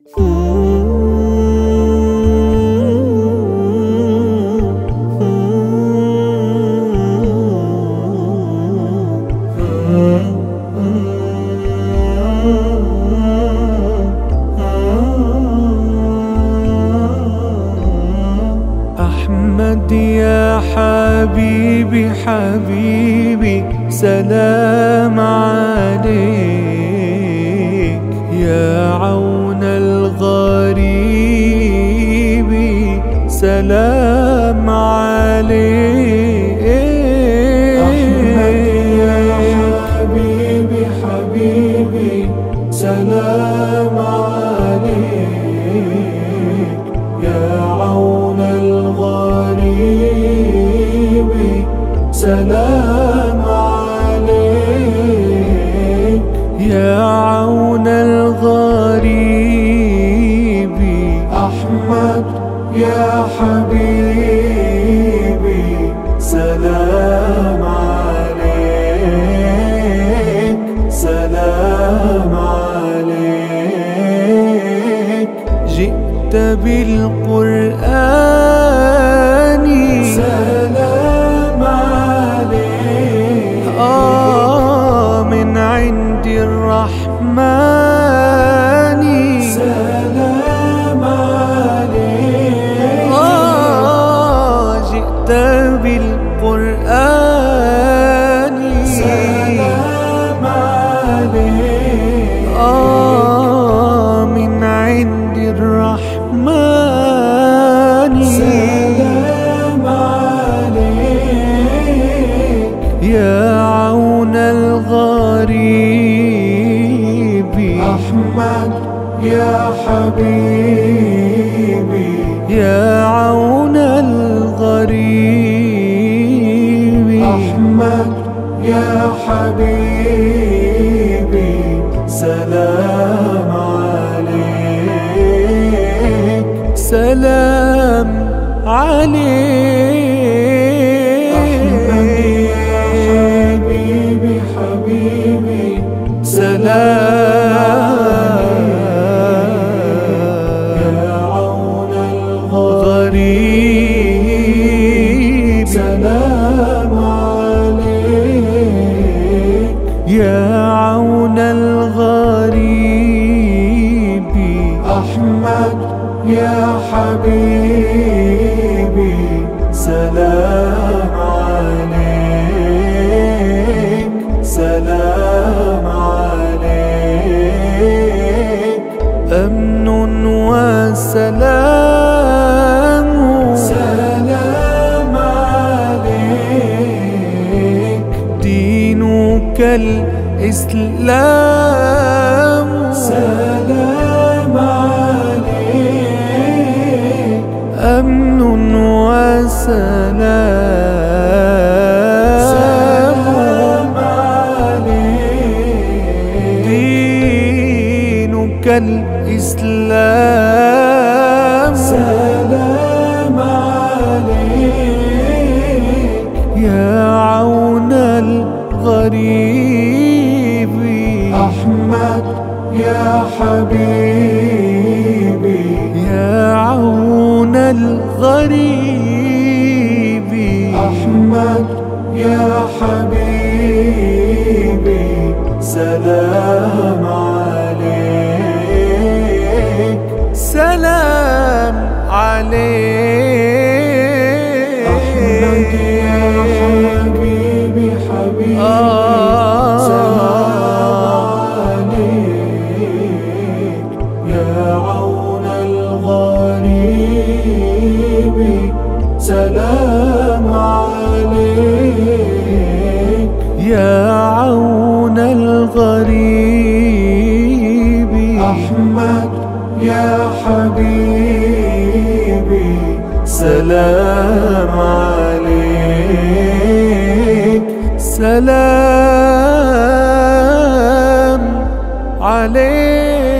أحمد يا حبيبي حبيبي سلام عليك. يا عون الغريب سلام. جئت بالقرآن. سلام عليك. آه من عند الرحمن. سلام عليك. آه جئت بالقرآن. سلام عليك. آه يا حبيبي يا عون الغريب. أحمد يا حبيبي سلام عليك. سلام أحمد يا عليك حبيبي حبيبي سلام غريب سلام عليك يا عون الغريب أحمد يا حبيبي سلام. الإسلام. الغريب أحمد يا حبيبي. يا عون الغريب. أحمد يا حبيبي. سلام عليك. سلام عليك يا عون الغريب. أحمد يا حبيبي سلام عليك سلام عليك.